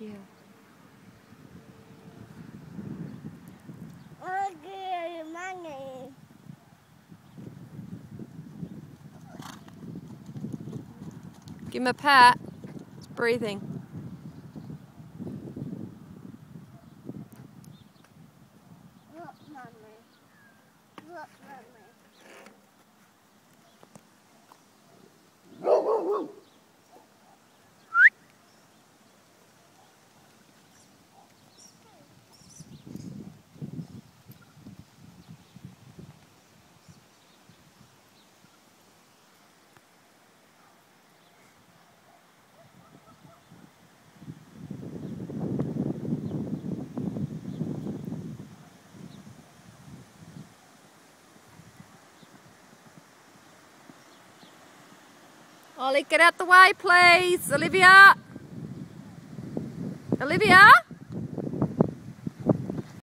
you. Okay, money. Give him a pat. It's breathing. Look, mommy. Look, mommy. Ollie, get out the way, please. Olivia. Olivia.